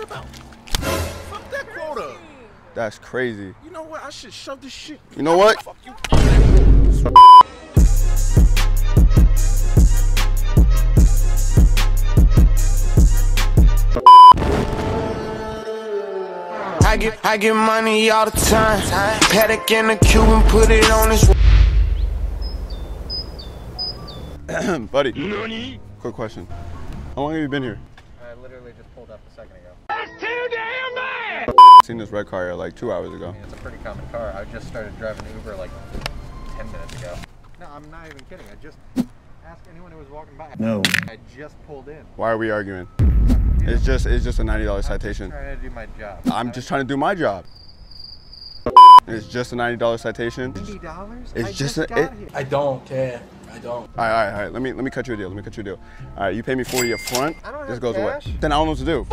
shit about? Fuck that quota. That's crazy. You know what? I should shove this shit. You know what? Fuck you. I get I get money all the time. Paddock in the Cuban, put it on his. Buddy. Quick question. How long have you been here? I literally just pulled up a second ago. Seen this red car here like two hours ago. I mean, it's a pretty common car. I just started driving Uber like 10 minutes ago. No, I'm not even kidding. I just asked anyone who was walking by. No. I just pulled in. Why are we arguing? It's just it's just a ninety dollar I'm just citation. trying to do my job. I'm just trying to do my job. It's just a ninety dollar citation. Ninety dollars? It's I just just a- it- I don't care. I don't. All right, all right, all right. Let me let me cut you a deal. Let me cut you a deal. All right, you pay me forty up front. I don't this have goes cash. away. Then I don't know what to do.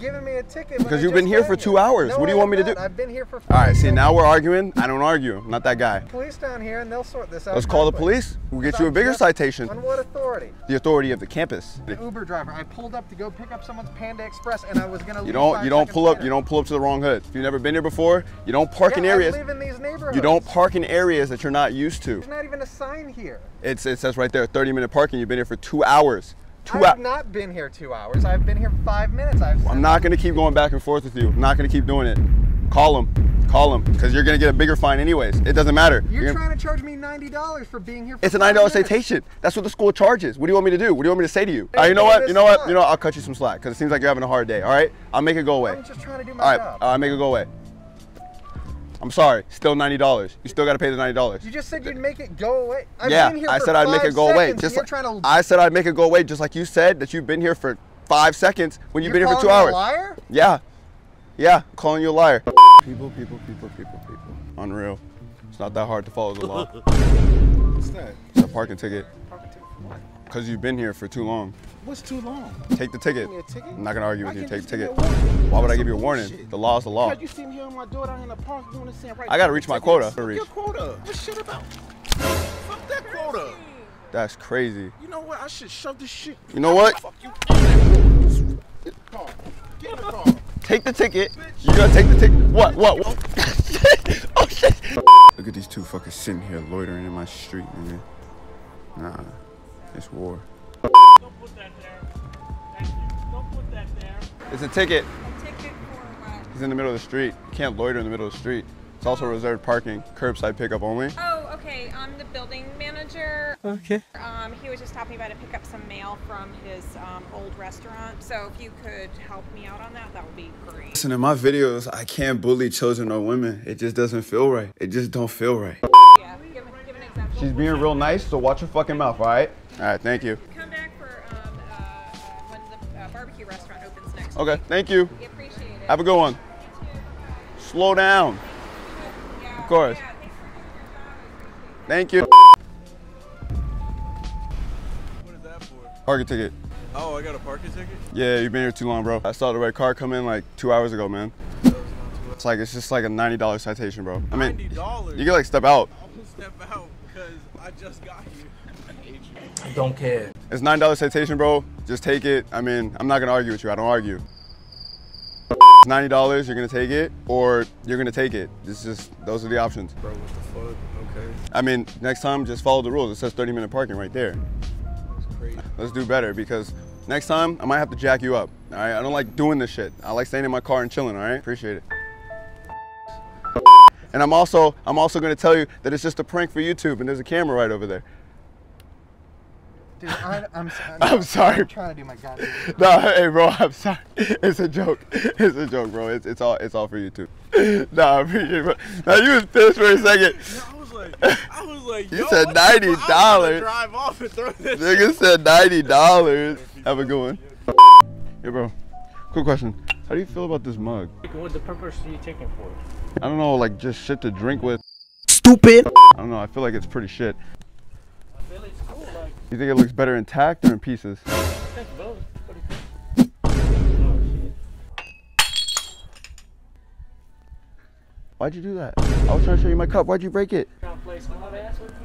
Giving me a ticket Because you've been here for two hours. No, What do you want me to do? I've been here for. All right, see minutes. now we're arguing. I don't argue. I'm not that guy. Police down here and they'll sort this out. Let's call the police. We'll get you a bigger citation. On what authority? The authority of the campus. The Uber driver. I pulled up to go pick up someone's Panda Express, and I was gonna. You leave don't you don't pull up later. you don't pull up to the wrong hood. If you've never been here before, you don't park in areas. I live in these neighborhoods. You don't park in areas that you're not used to. There's not even a sign here. It's it says right there, 30 minute parking. You've been here for two hours. Two I have not been here two hours. I've been here five minutes. I've I'm not gonna keep going back and forth with you. I'm not gonna keep doing it. Call him. Call him. Because you're gonna get a bigger fine anyways. It doesn't matter. You're gonna- trying to charge me ninety dollars for being here. For It's a five nine dollar minutes. citation. That's what the school charges. What do you want me to do? What do you want me to say to you? All right, you know what? You know what? You know what? I'll cut you some slack because it seems like you're having a hard day. All right, I'll make it go away. I'm just trying to do my All right, job. I'll make it go away. I'm sorry. Still ninety dollars. You still got to pay the ninety dollars. you just said you'd make it go away. I've Yeah, been here I said I'd make it go away. Just like trying to. I said I'd make it go away, just like you said that you've been here for five seconds when you've you're been here for two calling hours. a liar? Yeah, yeah, I'm calling you a liar. People, people, people, people, people. Unreal. It's not that hard to follow the law. What's that? It's a parking ticket. Cause you've been here for too long. What's too long? Take the ticket. Give me a ticket? I'm not gonna argue Why with you. Take the ticket. just give me a warning? Why would I give you a warning? bullshit. The law is the law. Because you see me here with my daughter out in the park doing the same right. I gotta reach my quota. Fuck your quota. What shit about? Fuck that quota. That's crazy. You know what? I should shove this shit. You know what? Fuck you. Get in the car. Take the ticket. You gotta take the ticket. What? What? what? oh shit! Look at these two fuckers sitting here loitering in my street, nigga. Nah, it's war. Don't put that there. Thank you. Don't put that there. It's a ticket. A ticket for what? He's in the middle of the street. You can't loiter in the middle of the street. It's also reserved parking, curbside pickup only. Oh, okay. I'm the building manager. Okay. Um, he was just stopping by to pick up some mail from his um, old restaurant. So if you could help me out on that, that would be great. Listen, in my videos, I can't bully children or women. It just doesn't feel right. It just don't feel right. Yeah, give, give an example. She's being real nice, so watch your fucking mouth, all right? All right, thank you. Come back for um, uh, uh, when the uh, barbecue restaurant opens next Okay, week. thank you. We appreciate it. Have a good one. Slow down. yeah, of course. Yeah, thanks for doing your job. I appreciate it. Thank you. What is that for? Parking ticket. Oh, I got a parking ticket? Yeah, you've been here too long, bro. I saw the red car come in like two hours ago, man. It's like it's just like a ninety dollar citation, bro. I mean, $90? you can like step out. I'm gonna step out because I just got here. I don't care. It's nine dollar citation, bro. Just take it. I mean, I'm not gonna argue with you. I don't argue. It's ninety dollars. You're gonna take it, or you're gonna take it. It's just those are the options. Bro, what the fuck? Okay. I mean, next time just follow the rules. It says 30 minute parking right there. That's crazy. Let's do better because next time I might have to jack you up. All right, I don't like doing this shit. I like staying in my car and chilling. All right, appreciate it. And I'm also I'm also gonna tell you that it's just a prank for YouTube, and there's a camera right over there. Dude, I, I'm, I'm sorry. I'm trying to do my goddamn. No, hey, bro, I'm sorry. It's a joke. It's a joke, bro. It's, it's all it's all for YouTube. No, I appreciate it, bro. Now you was pissed for a second. I was like, I was like, You said what the? I was $90. Drive off and throw this. Nigga said ninety dollars. Have a good one. Yeah, bro. Quick question. How do you feel about this mug? What the purpose are you taking for? I don't know, like just shit to drink with. Stupid. I don't know. I feel like it's pretty shit. I feel it's cool. Like, You think it looks better intact or in pieces? I think both. Oh shit. Why'd you do that? I was trying to show you my cup. Why'd you break it? Trying to play smart ass with you?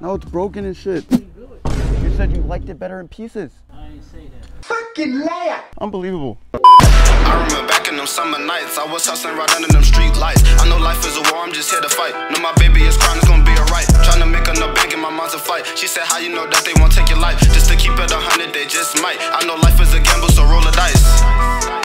No, it's broken and shit. You do it. You said you liked it better in pieces. I ain't say that. Fucking liar! Unbelievable. I remember back in them summer nights. I was hustling right under them street lights. I know life is a war, I'm just here to fight. Know my baby is crying, it's gonna be alright. Trying to make enough fight. She said, How you know that they won't take your life? Just to keep it a hundred, they just might. I know life is a gamble, so roll the dice.